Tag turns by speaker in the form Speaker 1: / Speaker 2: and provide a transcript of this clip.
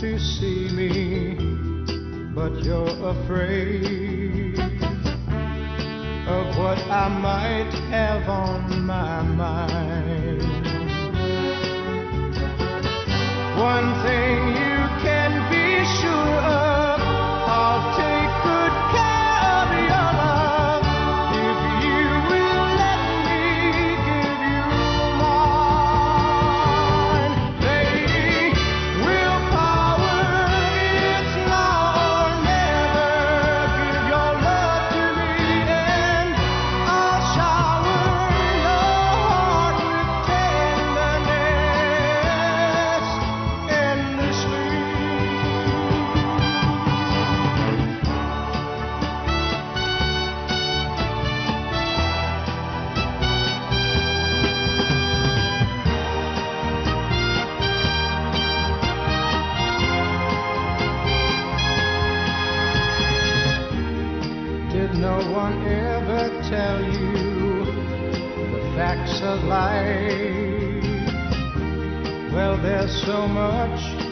Speaker 1: to see me, but you're afraid of what I might have on my mind. One no one ever tell you the facts of life? Well, there's so much